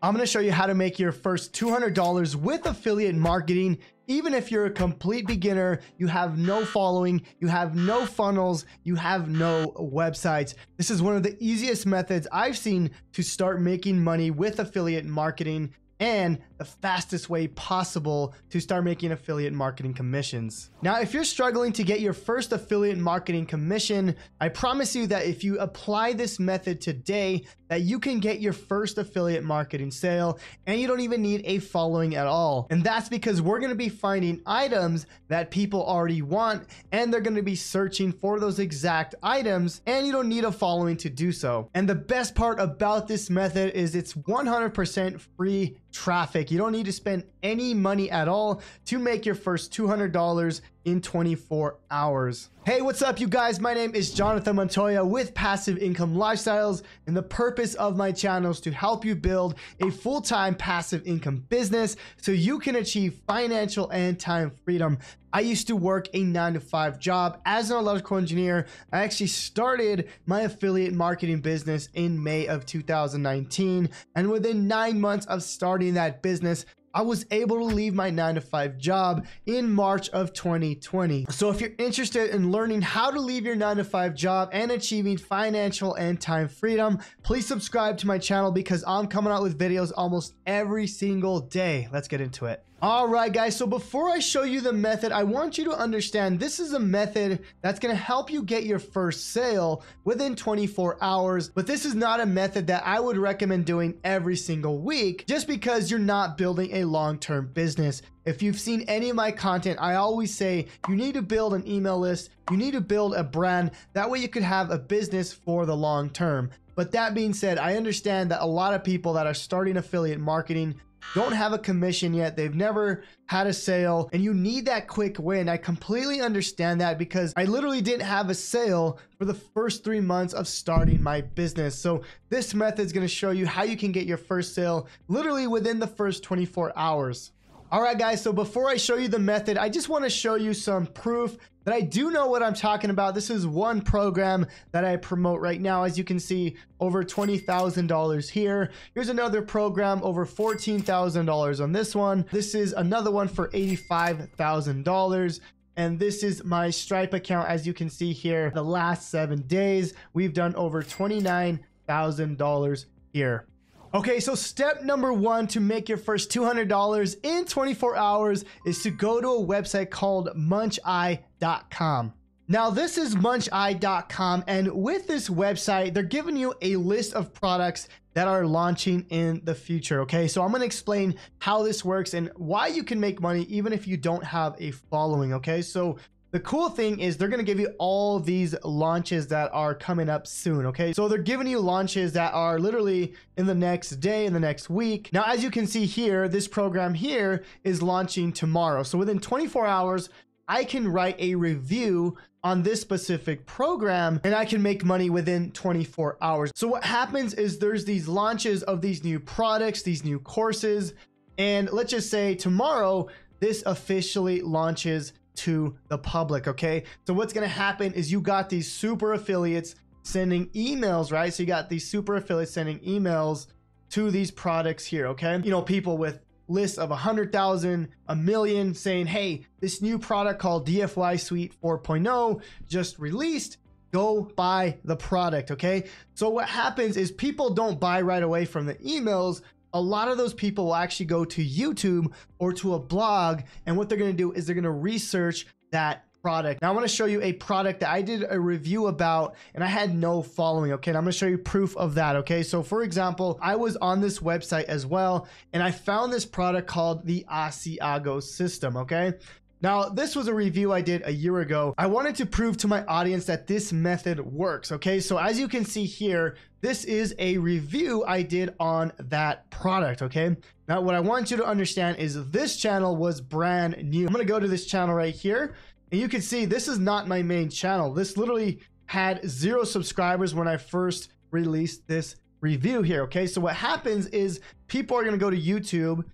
I'm going to show you how to make your first $200 with affiliate marketing. Even if you're a complete beginner, you have no following, you have no funnels, you have no websites. This is one of the easiest methods I've seen to start making money with affiliate marketing and the fastest way possible to start making affiliate marketing commissions. Now, if you're struggling to get your first affiliate marketing commission, I promise you that if you apply this method today, that you can get your first affiliate marketing sale and you don't even need a following at all. And that's because we're going to be finding items that people already want and they're going to be searching for those exact items and you don't need a following to do so. And the best part about this method is it's 100% free traffic. You don't need to spend any money at all to make your first $200 in 24 hours. Hey, what's up, you guys? My name is Jonathan Montoya with Passive Income Lifestyles, and the purpose of my channel is to help you build a full time passive income business so you can achieve financial and time freedom. I used to work a nine to five job as an electrical engineer. I actually started my affiliate marketing business in May of 2019. And within nine months of starting that business, I was able to leave my nine to five job in March of 2020. So if you're interested in learning how to leave your nine to five job and achieving financial and time freedom, please subscribe to my channel because I'm coming out with videos almost every single day. Let's get into it. All right, guys. So before I show you the method, I want you to understand this is a method that's going to help you get your first sale within 24 hours. But this is not a method that I would recommend doing every single week just because you're not building a long-term business. If you've seen any of my content, I always say you need to build an email list. You need to build a brand. That way you could have a business for the long term. But that being said, I understand that a lot of people that are starting affiliate marketing don't have a commission yet, they've never had a sale, and you need that quick win. I completely understand that because I literally didn't have a sale for the first three months of starting my business. So, this method is going to show you how you can get your first sale literally within the first 24 hours. All right, guys, so before I show you the method, I just want to show you some proof that I do know what I'm talking about. This is one program that I promote right now. As you can see, over $20,000 here. Here's another program, over $14,000 on this one. This is another one for $85,000 and this is my stripe account as you can see here the last seven days we've done over $29,000 here Okay, so step number one to make your first $200 in 24 hours is to go to a website called muncheye.com. Now, this is muncheye.com, and with this website, they're giving you a list of products that are launching in the future. Okay, so I'm gonna explain how this works and why you can make money even if you don't have a following. Okay, so the cool thing is they're going to give you all these launches that are coming up soon, okay? So they're giving you launches that are literally in the next day, in the next week. Now, as you can see here, this program here is launching tomorrow. So within 24 hours, I can write a review on this specific program and I can make money within 24 hours. So what happens is there's these launches of these new products, these new courses, and let's just say tomorrow, this officially launches to the public. Okay. So what's going to happen is you got these super affiliates sending emails, right? So you got these super affiliates sending emails to these products here. Okay. You know, people with lists of a hundred thousand, a million saying, Hey, this new product called DFY Suite 4.0 just released go buy the product okay so what happens is people don't buy right away from the emails a lot of those people will actually go to YouTube or to a blog. And what they're going to do is they're going to research that product. Now I want to show you a product that I did a review about and I had no following. Okay. And I'm going to show you proof of that. Okay. So for example, I was on this website as well and I found this product called the Asiago system. Okay. Now, this was a review I did a year ago. I wanted to prove to my audience that this method works, okay? So as you can see here, this is a review I did on that product, okay? Now, what I want you to understand is this channel was brand new. I'm gonna go to this channel right here, and you can see this is not my main channel. This literally had zero subscribers when I first released this review here, okay? So what happens is people are gonna go to YouTube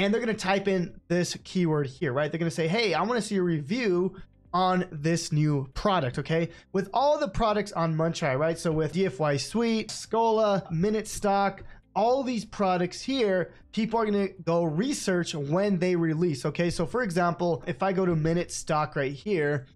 and they're going to type in this keyword here, right? They're going to say, hey, I want to see a review on this new product, okay? With all the products on Muncheye, right? So with DFY Suite, Scola, Minute Stock, all these products here, people are going to go research when they release. Okay. So for example, if I go to minute stock right here,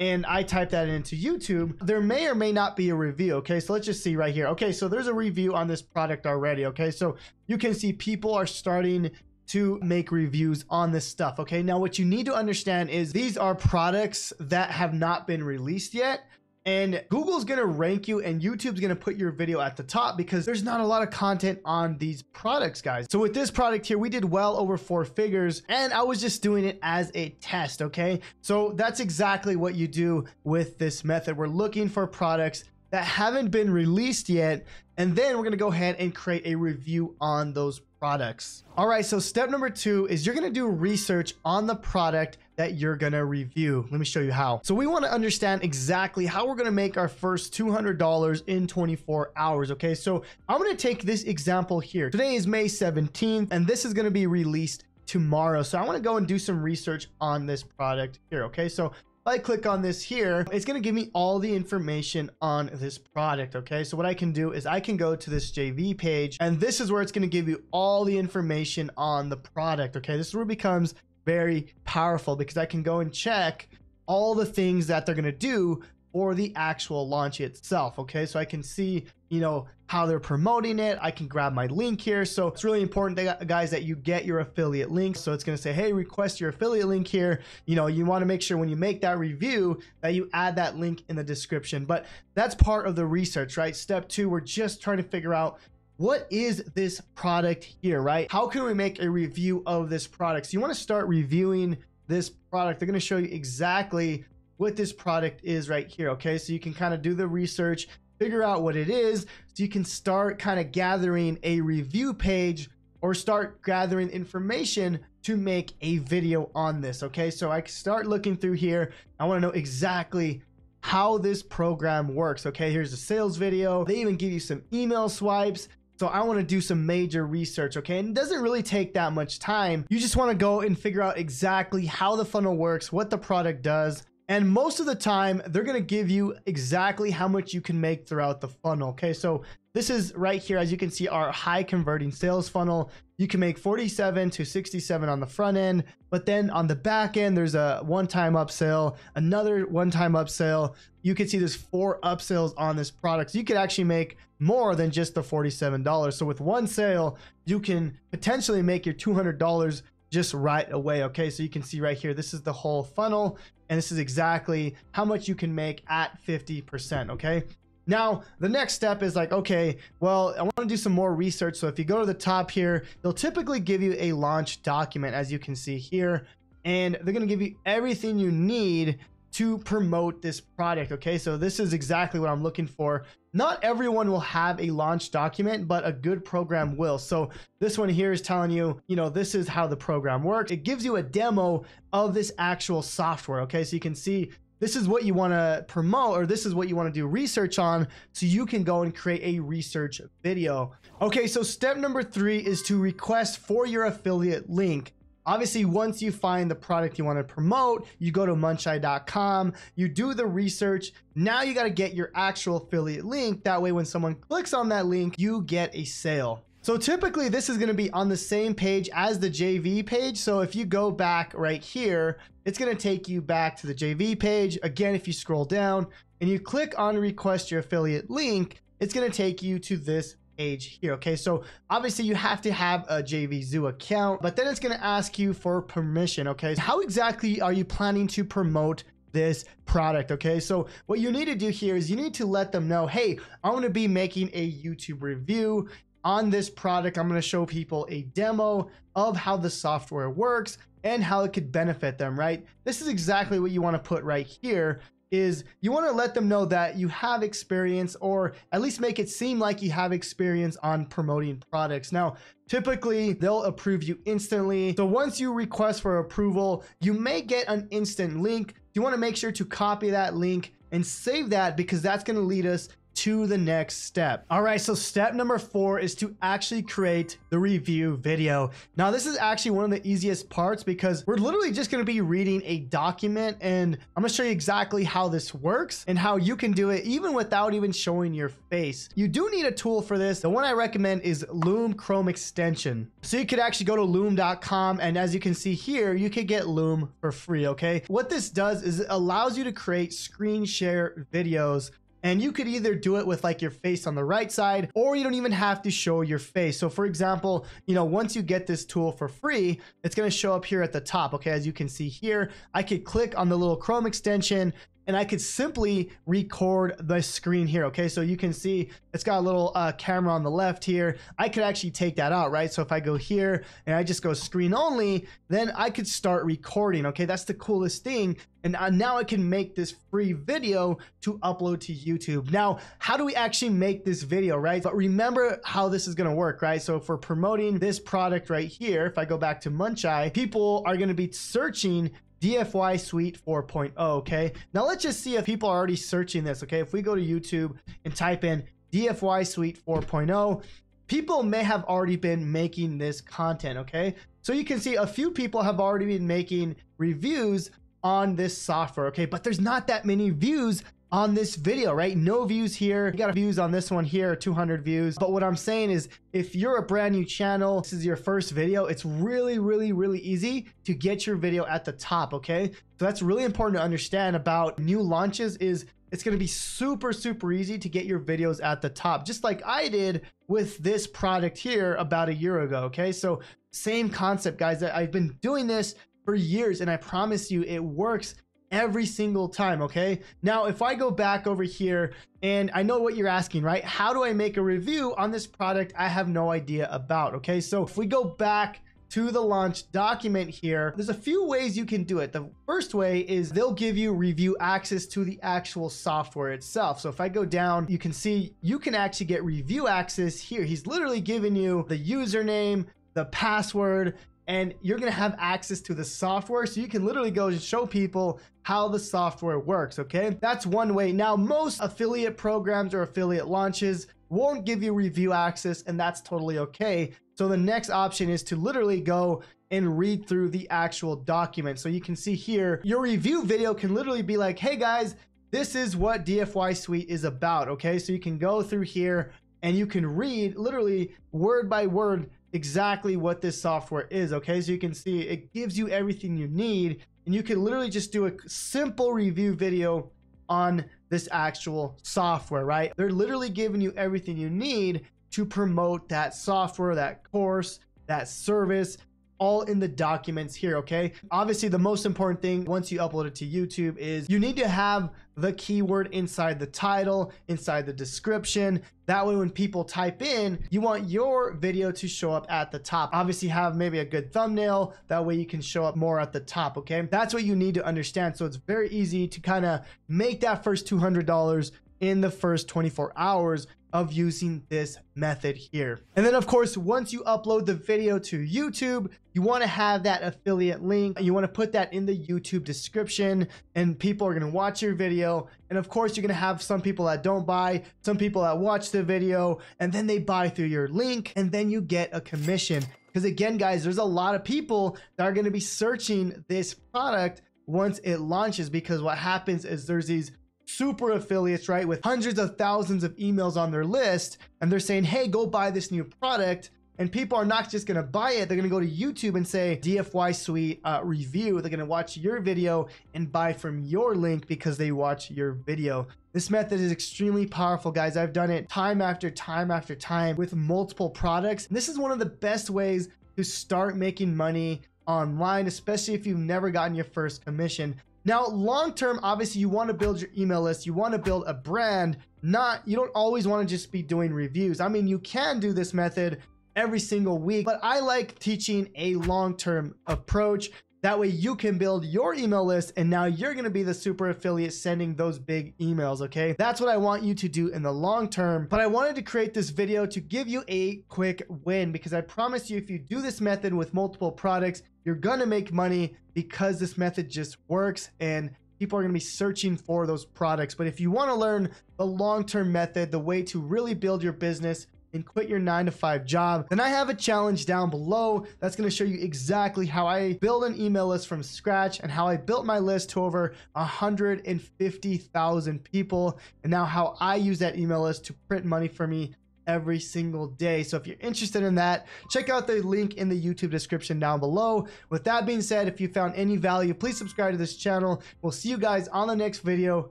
and I type that into YouTube, there may or may not be a review. Okay, so let's just see right here. Okay, so there's a review on this product already. Okay, so you can see people are starting to make reviews on this stuff. Okay, now what you need to understand is these are products that have not been released yet. And Google's gonna rank you and YouTube's gonna put your video at the top because there's not a lot of content on these products, guys. So with this product here, we did well over four figures and I was just doing it as a test, okay? So that's exactly what you do with this method. We're looking for products that haven't been released yet. And then we're gonna go ahead and create a review on those products. All right, so step number two is you're gonna do research on the product that you're gonna review. Let me show you how. So we wanna understand exactly how we're gonna make our first $200 in 24 hours, okay? So I'm gonna take this example here. Today is May 17th, and this is gonna be released tomorrow. So I wanna go and do some research on this product here, okay? So if I click on this here, it's going to give me all the information on this product. Okay. So what I can do is I can go to this JV page and this is where it's going to give you all the information on the product. Okay. This is where it becomes very powerful because I can go and check all the things that they're going to do for the actual launch itself. Okay, so I can see, you know, how they're promoting it. I can grab my link here. So it's really important, guys, that you get your affiliate link. So it's going to say, hey, request your affiliate link here. You know, you want to make sure when you make that review that you add that link in the description. But that's part of the research, right? Step two, we're just trying to figure out what is this product here, right? How can we make a review of this product? So you want to start reviewing this product. They're going to show you exactly what this product is right here. Okay, so you can kind of do the research, figure out what it is, so you can start kind of gathering a review page or start gathering information to make a video on this. Okay, so I start looking through here. I want to know exactly how this program works. Okay, here's a sales video. They even give you some email swipes. So I want to do some major research, okay? And it doesn't really take that much time. You just want to go and figure out exactly how the funnel works, what the product does, and most of the time, they're going to give you exactly how much you can make throughout the funnel. Okay, so this is right here, as you can see, our high converting sales funnel. You can make 47 to 67 on the front end, but then on the back end, there's a one time upsell, another one time upsell. You can see there's four upsells on this product. So you could actually make more than just the $47. So with one sale, you can potentially make your $200 just right away. Okay, so you can see right here, this is the whole funnel, and this is exactly how much you can make at 50%. Okay. Now, the next step is like, okay, well, I want to do some more research. So if you go to the top here, they'll typically give you a launch document, as you can see here, and they're going to give you everything you need to promote this product. Okay, so this is exactly what I'm looking for. Not everyone will have a launch document, but a good program will. So this one here is telling you, you know, this is how the program works. It gives you a demo of this actual software. Okay, so you can see this is what you want to promote or this is what you want to do research on so you can go and create a research video. Okay, so step number three is to request for your affiliate link. Obviously, once you find the product you want to promote, you go to muncheye.com, you do the research. Now you got to get your actual affiliate link. That way, when someone clicks on that link, you get a sale. So typically this is going to be on the same page as the JV page. So if you go back right here, it's going to take you back to the JV page. Again, if you scroll down and you click on request your affiliate link, it's going to take you to this page here. Okay, so obviously you have to have a JVZoo account, but then it's going to ask you for permission. Okay, how exactly are you planning to promote this product. Okay, so what you need to do here is you need to let them know, hey, I'm to be making a YouTube review on this product. I'm going to show people a demo of how the software works and how it could benefit them, right? This is exactly what you want to put right here is you want to let them know that you have experience or at least make it seem like you have experience on promoting products. Now, typically they'll approve you instantly. So once you request for approval, you may get an instant link. You want to make sure to copy that link and save that because that's going to lead us to the next step. All right, so step number four is to actually create the review video. Now, this is actually one of the easiest parts because we're literally just gonna be reading a document and I'm gonna show you exactly how this works and how you can do it even without even showing your face. You do need a tool for this. The one I recommend is Loom Chrome extension. So you could actually go to loom.com and as you can see here, you could get Loom for free, okay? What this does is it allows you to create screen share videos and you could either do it with like your face on the right side, or you don't even have to show your face. So for example, you know, once you get this tool for free, it's gonna show up here at the top. Okay, as you can see here, I could click on the little Chrome extension and I could simply record the screen here. Okay, so you can see it's got a little uh, camera on the left here. I could actually take that out, right? So if I go here and I just go screen only, then I could start recording. Okay, that's the coolest thing. And uh, now I can make this free video to upload to YouTube. Now, how do we actually make this video, right? But remember how this is gonna work, right? So if we're promoting this product right here, if I go back to Muncheye, people are gonna be searching DFY Suite 4.0, okay? Now let's just see if people are already searching this, okay? If we go to YouTube and type in DFY Suite 4.0, people may have already been making this content, okay? So you can see a few people have already been making reviews on this software, okay? But there's not that many views on this video, right? No views here. You got views on this one here, 200 views. But what I'm saying is if you're a brand new channel, this is your first video, it's really, really, really easy to get your video at the top, okay? So that's really important to understand about new launches is it's going to be super, super easy to get your videos at the top, just like I did with this product here about a year ago, okay? So same concept, guys. I've been doing this for years and I promise you it works every single time, okay? Now, if I go back over here and I know what you're asking, right? How do I make a review on this product I have no idea about, okay? So if we go back to the launch document here, there's a few ways you can do it. The first way is they'll give you review access to the actual software itself. So if I go down, you can see you can actually get review access here. He's literally giving you the username, the password, and you're going to have access to the software so you can literally go and show people how the software works okay? That's one way. Now most affiliate programs or affiliate launches won't give you review access and that's totally okay. So the next option is to literally go and read through the actual document. So you can see here your review video can literally be like hey guys this is what DFY suite is about okay? So you can go through here and you can read literally word by word exactly what this software is. Okay, so you can see it gives you everything you need, and you can literally just do a simple review video on this actual software, right? They're literally giving you everything you need to promote that software, that course, that service, all in the documents here, okay? Obviously, the most important thing once you upload it to YouTube is you need to have the keyword inside the title, inside the description. That way, when people type in, you want your video to show up at the top. Obviously, have maybe a good thumbnail. That way, you can show up more at the top, okay? That's what you need to understand. So it's very easy to kind of make that first $200 in the first 24 hours of using this method here. And then of course, once you upload the video to YouTube, you wanna have that affiliate link. You wanna put that in the YouTube description and people are gonna watch your video. And of course, you're gonna have some people that don't buy, some people that watch the video, and then they buy through your link and then you get a commission. Because again, guys, there's a lot of people that are gonna be searching this product once it launches because what happens is there's these super affiliates, right, with hundreds of thousands of emails on their list, and they're saying, hey, go buy this new product. And people are not just going to buy it, they're going to go to YouTube and say DFY Suite uh, review. They're going to watch your video and buy from your link because they watch your video. This method is extremely powerful, guys. I've done it time after time after time with multiple products. And this is one of the best ways to start making money online, especially if you've never gotten your first commission. Now, long term, obviously, you want to build your email list. You want to build a brand. Not you don't always want to just be doing reviews. I mean, you can do this method every single week, but I like teaching a long term approach. That way you can build your email list and now you're going to be the super affiliate sending those big emails. Okay. That's what I want you to do in the long term. But I wanted to create this video to give you a quick win because I promise you, if you do this method with multiple products, you're going to make money because this method just works and people are going to be searching for those products. But if you want to learn the long term method, the way to really build your business, and quit your nine to five job, then I have a challenge down below that's going to show you exactly how I build an email list from scratch and how I built my list to over 150,000 people. And now how I use that email list to print money for me every single day. So if you're interested in that, check out the link in the YouTube description down below. With that being said, if you found any value, please subscribe to this channel. We'll see you guys on the next video.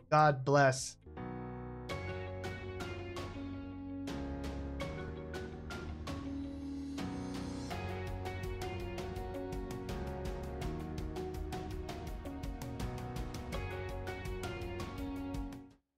God bless.